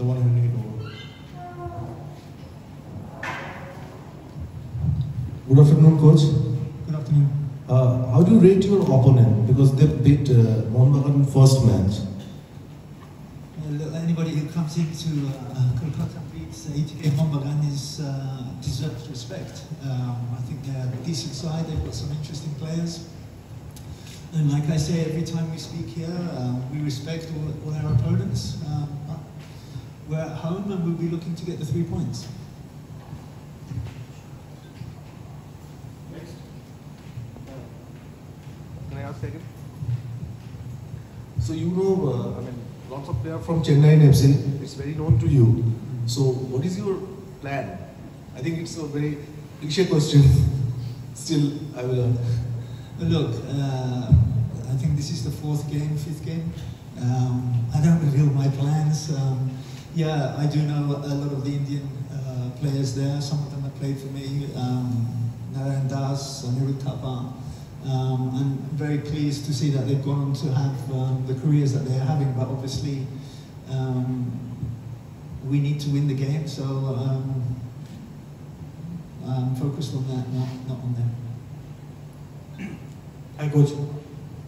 the one handing it over. Good afternoon, coach. Good afternoon. Uh, how do you rate your opponent? Because they beat uh, Mohun first match. Well, anybody who comes into uh, Kolkata and beats ATK Mohun Bagan is uh, deserves respect. Um, I think they're a decent side. They've got some interesting players. And like I say, every time we speak here, uh, we respect all, all our opponents. Um, we're at home and we'll be looking to get the three points. Next. Can I ask again? So you know, uh, I mean, lots of players from Chennaiyin FC. It's very known to you. So what is your plan? I think it's a very cliche question. Still, I will. Uh, Look, uh, I think this is the fourth game, fifth game. Um, I don't reveal my plans. Um, yeah, I do know a lot of the Indian uh, players there. Some of them have played for me. Um, Narayan Das, Anirudh Thapa. Um, I'm very pleased to see that they've gone on to have um, the careers that they're having, but obviously um, we need to win the game, so um, I'm focused on that, not, not on them. Hi, coach.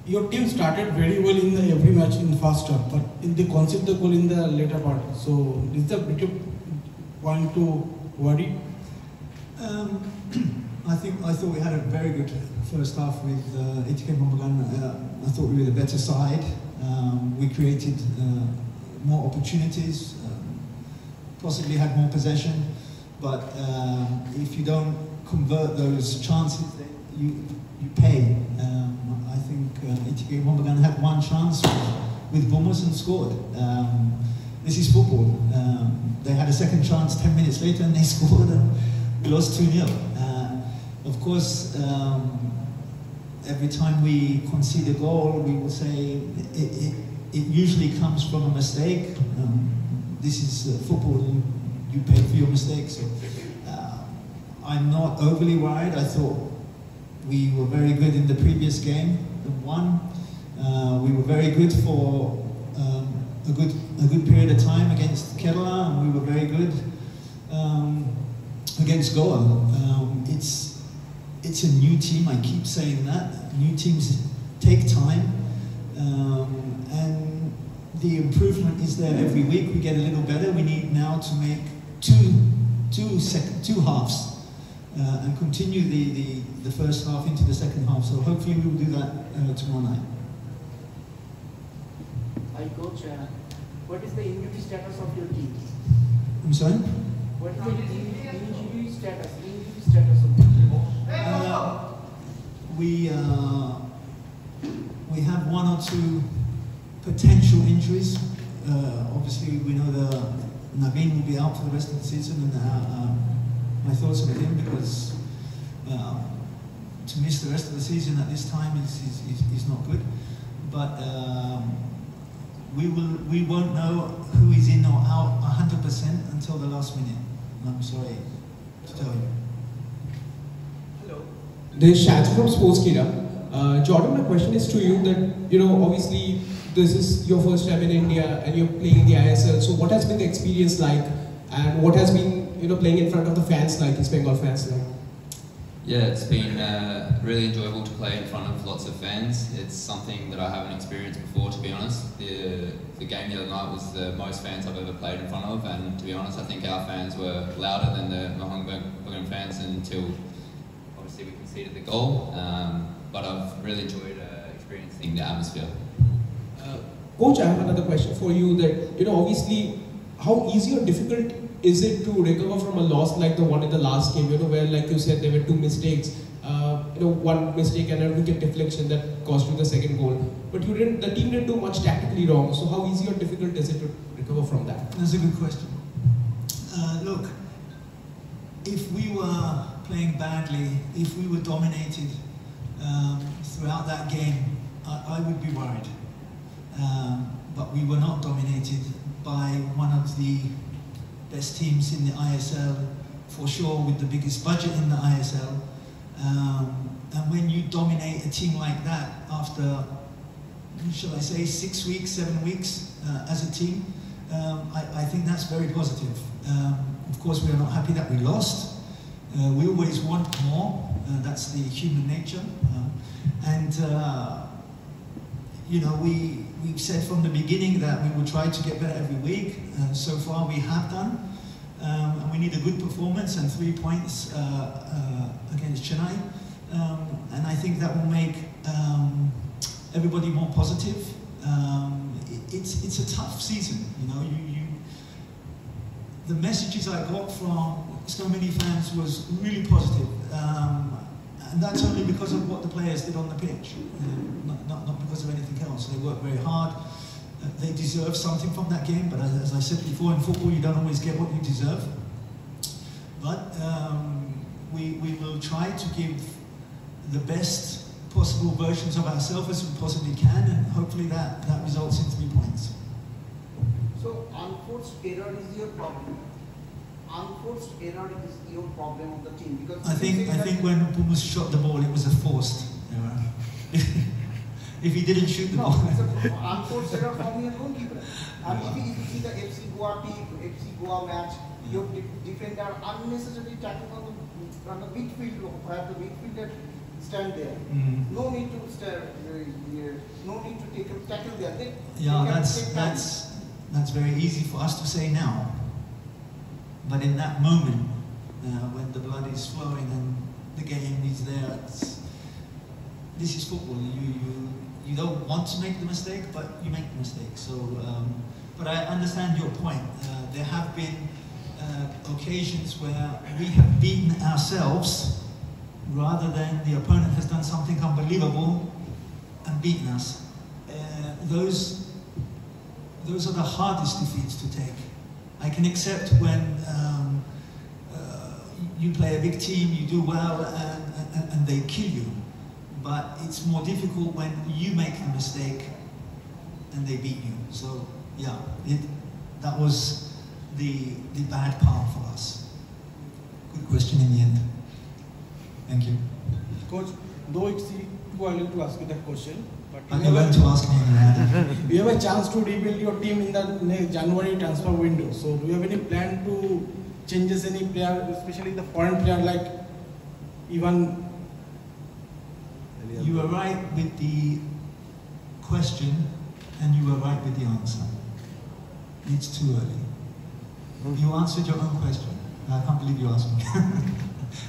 Your team started very well in the every match in first half, but in the concede the goal in the later part. So is the bit point to worry? Um, I think I thought we had a very good first half with uh, Mohun Bagan. Uh, I thought we were the better side. Um, we created uh, more opportunities, um, possibly had more possession, but um, if you don't convert those chances, you you pay. Um, I think uh, ATK Mohun Bagan had one chance with Boumous and scored. Um, this is football. Um, they had a second chance 10 minutes later and they scored and we lost 2 0. Uh, of course, um, every time we concede a goal, we will say it, it, it usually comes from a mistake. Um, this is uh, football, you, you pay for your mistakes. So, uh, I'm not overly worried. I thought we were very good in the previous game, the one. Uh, we were very good for um, a good a good period of time against Kerala, and we were very good um, against Goa. Um, it's it's a new team. I keep saying that new teams take time, um, and the improvement is there every week. We get a little better. We need now to make two two second two halves. Uh, and continue the, the, the first half into the second half. So hopefully we will do that uh, tomorrow night. Hi coach, uh, what is the injury status of your team? I'm sorry? What is the injury status, injury status of the team? Uh, we, uh, we have one or two potential injuries. Uh, obviously, we know that Naveen will be out for the rest of the season, and uh, my thoughts are with him because uh, to miss the rest of the season at this time is, is, is, is not good. But um, we will we won't know who is in or out 100% until the last minute. And I'm sorry to tell you. Hello. This is Shad from Sportskeeda. Uh, Jordan, my question is to you that, you know, obviously this is your first time in India and you're playing in the ISL. So what has been the experience like and what has been you know, playing in front of the fans like East Bengal fans like? Yeah, it's been uh, really enjoyable to play in front of lots of fans. It's something that I haven't experienced before, to be honest. The, the game the other night was the most fans I've ever played in front of, and to be honest, I think our fans were louder than the Mohun Bagan fans until obviously we conceded the goal. Um, but I've really enjoyed uh, experiencing the atmosphere. Uh, Coach, I have another question for you. That you know, obviously, how easy or difficult is it to recover from a loss like the one in the last game, you know, where like you said there were two mistakes, uh, you know, one mistake and a wicket deflection that cost you the second goal. But you didn't, the team didn't do much tactically wrong. So how easy or difficult is it to recover from that? That's a good question. Uh, look, if we were playing badly, if we were dominated um, throughout that game, I, I would be worried. Um, but we were not dominated by one of the best teams in the ISL, for sure with the biggest budget in the ISL. Um, and when you dominate a team like that after, shall I say, six weeks, seven weeks uh, as a team, um, I, I think that's very positive. Um, of course, we are not happy that we lost. Uh, we always want more. Uh, that's the human nature. Uh, and, uh, you know, we, we've said from the beginning that we will try to get better every week. Uh, so far, we have done. Um, and we need a good performance and three points uh, uh, against Chennai. Um, and I think that will make um, everybody more positive. Um, it, it's, it's a tough season, you know. You, you, the messages I got from so many fans was really positive. Um, and that's only because of what the players did on the pitch, not, not, not because of anything else. They worked very hard. Uh, they deserve something from that game, but as, as I said before, in football you don't always get what you deserve. But um, we, we will try to give the best possible versions of ourselves as we possibly can, and hopefully that, that results in three points. So unforced error is your problem. Unforced error is your problem of the team because I think I think when Boumous shot the ball, it was a forced error. if he didn't shoot the No, ball, it's a unforced error from your goalkeeper. And if you, if you see the FC Goa team, FC Goa match, your de- defender unnecessarily tackle on the, on the midfield, where the midfielder stand there. Mm. No need to stand, uh, no need to take a tackle there. They, yeah, they that's that's that's very easy for us to say now. But in that moment, uh, when the blood is flowing and the game is there, this is football. You you you don't want to make the mistake, but you make the mistake. So, um, but I understand your point. Uh, there have been uh, occasions where we have beaten ourselves rather than the opponent has done something unbelievable and beaten us. Uh, those those are the hardest defeats to take. I can accept when um, uh, you play a big team, you do well, and, and, and they kill you. But it's more difficult when you make a mistake and they beat you. So yeah, it, that was the the bad part for us. Good question in the end. Thank you. Coach, though it's too early to ask you that question, but But you you have, to a, ask me anyway. you have a chance to rebuild your team in the January transfer window. So, do you have any plan to changes any player, especially the foreign player like even You were right with the question, and you were right with the answer. It's too early. Hmm. You answered your own question. I can't believe you asked me.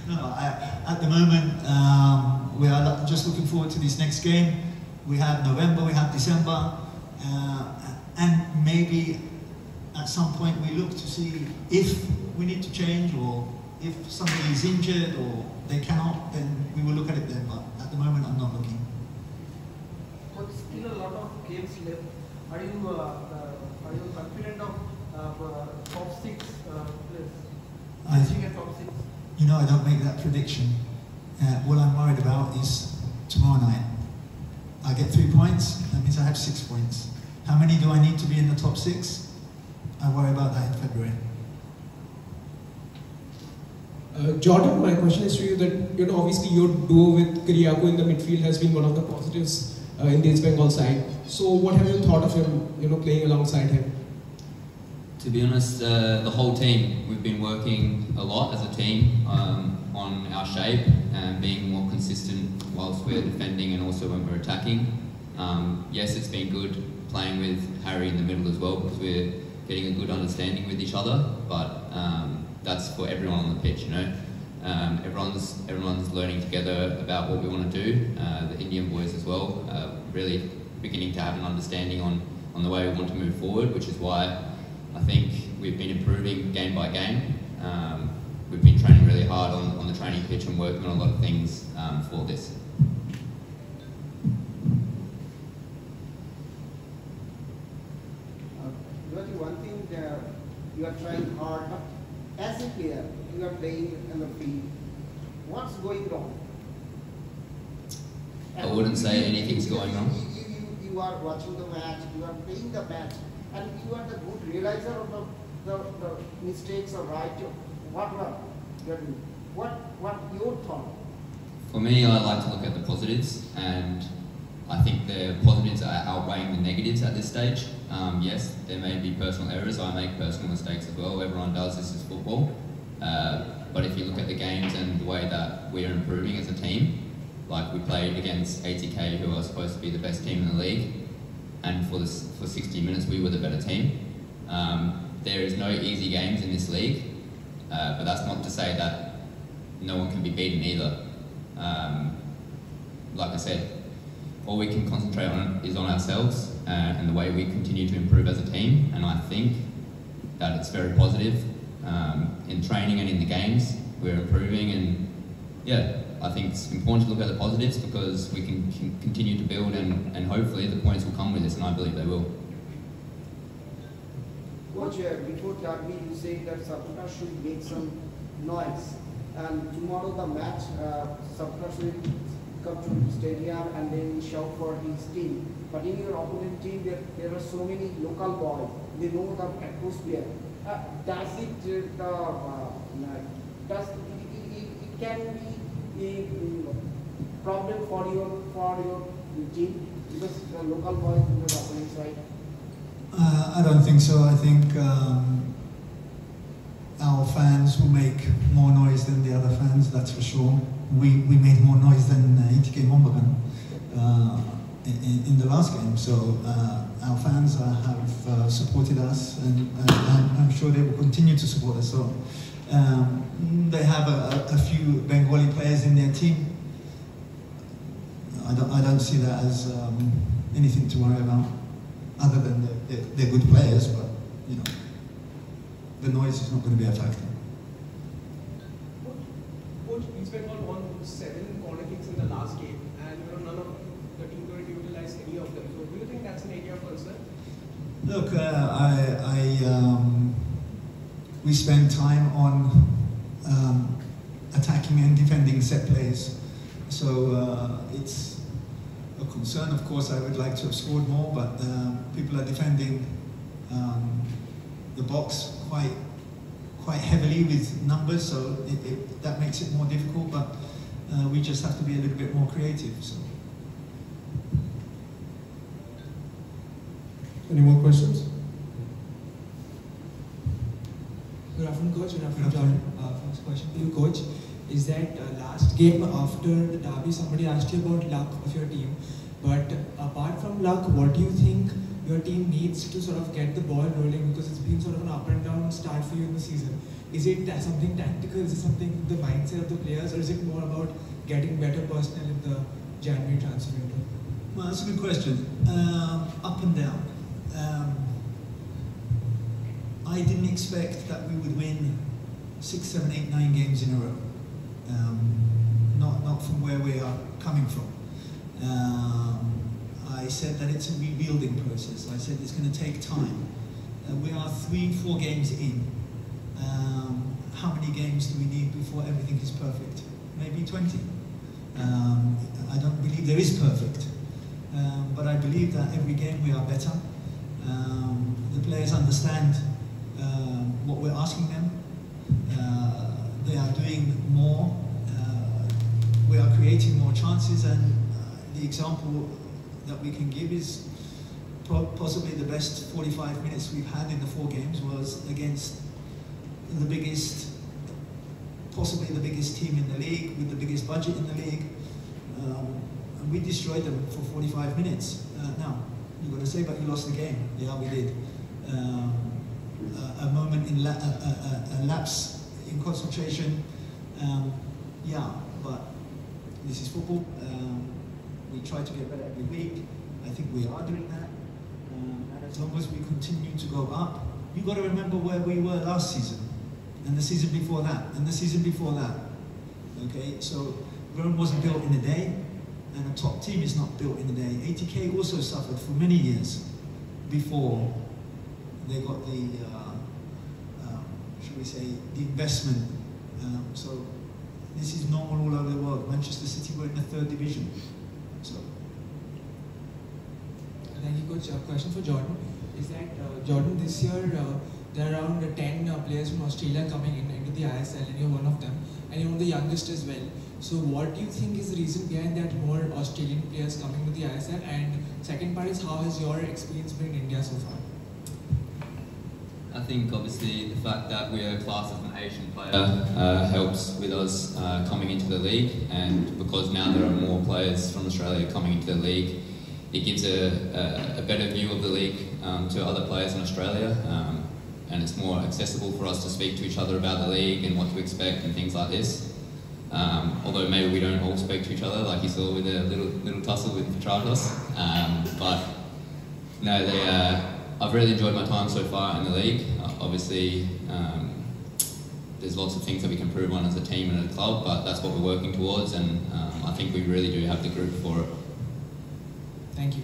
No, no, I, at the moment, um, we are just looking forward to this next game. We have November, we have December, uh, and maybe at some point we look to see if we need to change or if somebody is injured or they cannot, then we will look at it then. But at the moment, I'm not looking. But still a lot of games left. Are you uh, uh, are you confident of uh, uh, top six uh, place? I- a top six. You know, I don't make that prediction. Uh, what I'm worried about is tomorrow night. I get three points, that means I have six points. How many do I need to be in the top six? I worry about that in February. Uh, Jordan, my question is to you that, you know, obviously your duo with Kyriakou in the midfield has been one of the positives uh, in the East Bengal side. So what have you thought of him, you know, playing alongside him? To be honest, uh, the whole team, we've been working a lot as a team um, on our shape and being more consistent whilst we're defending and also when we're attacking. Um, yes, it's been good playing with Harry in the middle as well because we're getting a good understanding with each other, but um, that's for everyone on the pitch, you know. Um, everyone's everyone's learning together about what we want to do. Uh, the Indian boys as well, uh, really beginning to have an understanding on, on the way we want to move forward, which is why I think we've been improving game by game. Um, we've been training really hard on, on the training pitch and working on a lot of things um, for this. Uh, one thing you are trying hard, but as a player, you are playing in the field. What's going wrong? I wouldn't say anything's going wrong. You, you, you, you are watching the match, you are playing the match, and you are the good realizer of the, the, the mistakes or right, whatever you are doing. What, what your thought? For me, I like to look at the positives, and I think the positives are outweighing the negatives at this stage. Um, yes, there may be personal errors. I make personal mistakes as well. Everyone does. This is football. Uh, but if you look at the games and the way that we're improving as a team, like we played against ATK, who are supposed to be the best team in the league, and for this, for 60 minutes we were the better team. Um, there is no easy games in this league, uh, but that's not to say that no one can be beaten either. Um, like I said, all we can concentrate on is on ourselves uh, and the way we continue to improve as a team. And I think that it's very positive um, in training and in the games. We're improving, and yeah, I think it's important to look at the positives because we can, can continue to build, and, and hopefully the points will come with this, and I believe they will. Coach, uh, before derby, you said that Sapna should make some noise. And tomorrow the match, uh, Sapna should come to the stadium and then shout for his team. But in your opponent team, there, there are so many local boys. They know the atmosphere. Uh, does it, uh, uh, does it, it, it, it can be a problem for your for your team because the local boys side. Uh, I don't think so. I think um, our fans will make more noise than the other fans, that's for sure. We, we made more noise than uh, ATK Mohun Bagan uh, in, in the last game. So uh, our fans have uh, supported us and I'm, I'm sure they will continue to support us. So um, they have a, a few Bengali players in their team. I don't, I don't see that as um, anything to worry about other than they're, they're, good players, but you know, the noise is not going to be a factor. Coach, East Bengal won seven corner kicks in the last game, and you know, none of the team could utilize any of them. So, do you think that's an area of concern? Look, uh, I, I um, we spend time on um, attacking and defending set plays, so uh, it's a concern. Of course, I would like to have scored more, but uh, people are defending um, the box quite quite heavily with numbers, so it, it, that makes it more difficult. But uh, we just have to be a little bit more creative. So. Any more questions? Good Coach. Afternoon, Jordan. Uh, first question to you, Coach, is that uh, last game after the derby, somebody asked you about luck of your team. But apart from luck, what do you think your team needs to sort of get the ball rolling? Because it's been sort of an up and down start for you in the season. Is it something tactical? Is it something the mindset of the players, or is it more about getting better personnel in the January transfer window? Well, that's a good question. Um, up and down. Um, I didn't expect that we would win six, seven, eight, nine games in a row. Um, not, not from where we are coming from. Um, I said that it's a rebuilding process. I said it's going to take time. Uh, we are three, four games in. Um, how many games do we need before everything is perfect? Maybe 20. Um, I don't believe there is perfect. Um, but I believe that every game we are better. Um, the players understand what we're asking them. Uh, they are doing more. Uh, we are creating more chances and the example that we can give is possibly the best 45 minutes we've had in the four games was against the biggest, possibly the biggest team in the league with the biggest budget in the league. Um, and we destroyed them for 45 minutes. Uh, now, you're going to say, but you lost the game. Yeah, we did. Um, a, moment in la a, a, a, lapse in concentration. Um, yeah, but this is football. Um, we try to get better every week. I think we are doing that. Um, and as long as we continue to go up, you've got to remember where we were last season, and the season before that, and the season before that. Okay, so Rome wasn't built in a day, and a top team is not built in a day. ATK also suffered for many years before they got the, uh, um, should we say, the investment. Um, so this is normal all over the world. Manchester City were in the third division. So. Thank you, Coach. A question for Jordan is that uh, Jordan, this year uh, there are around 10 uh, players from Australia coming in into the ISL, and you're one of them, and you're one of the youngest as well. So, what do you think is the reason behind that more Australian players coming to the ISL? And second part is how has your experience been in India so far? I think obviously the fact that we're classed as an Asian player uh, helps with us uh, coming into the league, and because now there are more players from Australia coming into the league, it gives a, a, a better view of the league um, to other players in Australia, um, and it's more accessible for us to speak to each other about the league and what to expect and things like this. Um, although maybe we don't all speak to each other, like you saw with a little little tussle with Petratos, um, but no, they. Uh, I've really enjoyed my time so far in the league. Uh, obviously, um, there's lots of things that we can improve on as a team and a club, but that's what we're working towards, and um, I think we really do have the group for it. Thank you.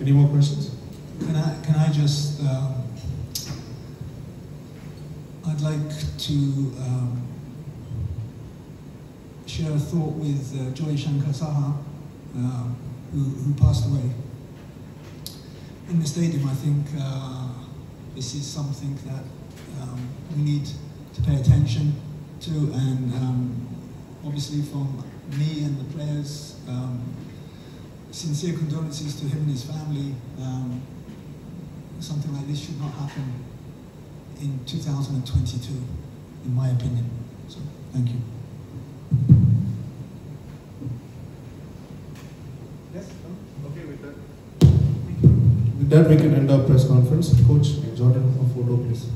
Any more questions? Can I, can I just, um, I'd like to um, share a thought with uh, Joy Shankar Saha, uh, who, who passed away. In the stadium, I think uh, this is something that um, we need to pay attention to, and um, obviously from me and the players, um, sincere condolences to him and his family. Um, something like this should not happen in 2022, in my opinion. So, thank you. Yes. Okay with that. With that, we can end our press conference. Coach Jordan, a photo, please.